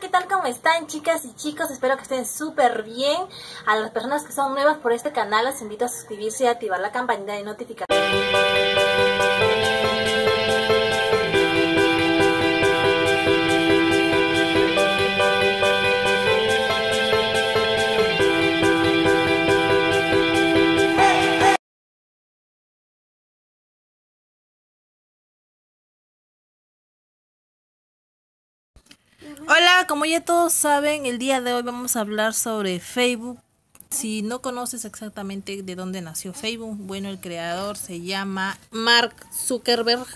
¿qué tal? ¿Cómo están chicas y chicos? Espero que estén súper bien. A las personas que son nuevas por este canal les invito a suscribirse y activar la campanita de notificaciones. Hola, como ya todos saben, el día de hoy vamos a hablar sobre Facebook. Si no conoces exactamente de dónde nació Facebook, bueno, el creador se llama Mark Zuckerberg.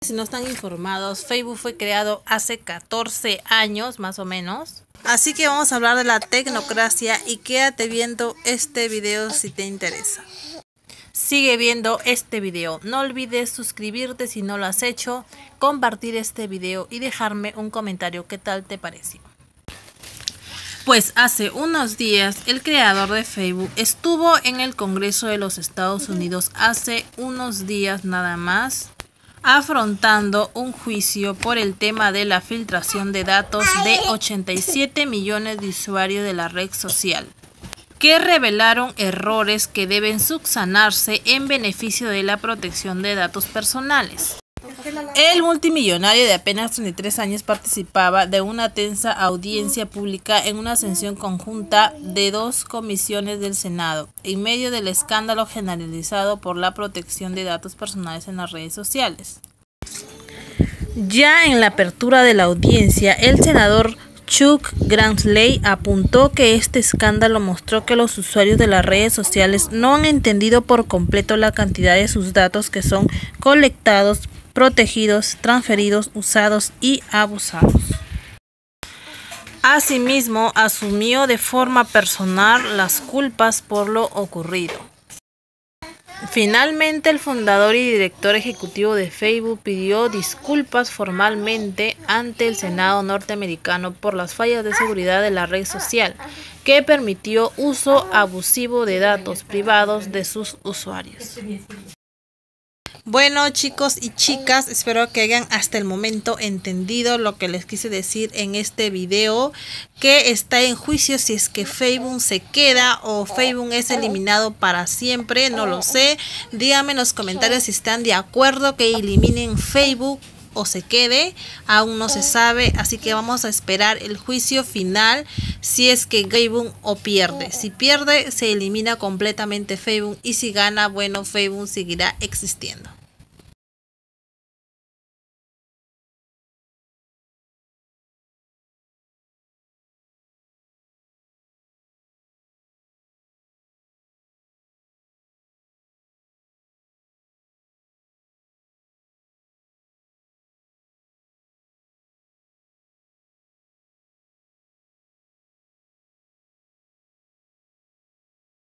Si no están informados, Facebook fue creado hace 14 años más o menos. Así que vamos a hablar de la tecnocracia y quédate viendo este video si te interesa. Sigue viendo este video. No olvides suscribirte si no lo has hecho, compartir este video y dejarme un comentario qué tal te pareció. Pues hace unos días el creador de Facebook estuvo en el Congreso de los Estados Unidos hace unos días nada más afrontando un juicio por el tema de la filtración de datos de 87 millones de usuarios de la red social que revelaron errores que deben subsanarse en beneficio de la protección de datos personales. El multimillonario de apenas 33 años participaba de una tensa audiencia pública en una sesión conjunta de dos comisiones del Senado, en medio del escándalo generalizado por la protección de datos personales en las redes sociales. Ya en la apertura de la audiencia, el senador Chuck Grassley apuntó que este escándalo mostró que los usuarios de las redes sociales no han entendido por completo la cantidad de sus datos que son colectados, protegidos, transferidos, usados y abusados. Asimismo, asumió de forma personal las culpas por lo ocurrido. Finalmente, el fundador y director ejecutivo de Facebook pidió disculpas formalmente ante el Senado norteamericano por las fallas de seguridad de la red social, que permitió uso abusivo de datos privados de sus usuarios. Bueno chicos y chicas, espero que hayan hasta el momento entendido lo que les quise decir en este video, que está en juicio si es que Facebook se queda o Facebook es eliminado para siempre, no lo sé. Díganme en los comentarios si están de acuerdo que eliminen Facebook o se quede, aún no se sabe, así que vamos a esperar el juicio final si es que Facebook o pierde. Si pierde, se elimina completamente Facebook y si gana, bueno, Facebook seguirá existiendo.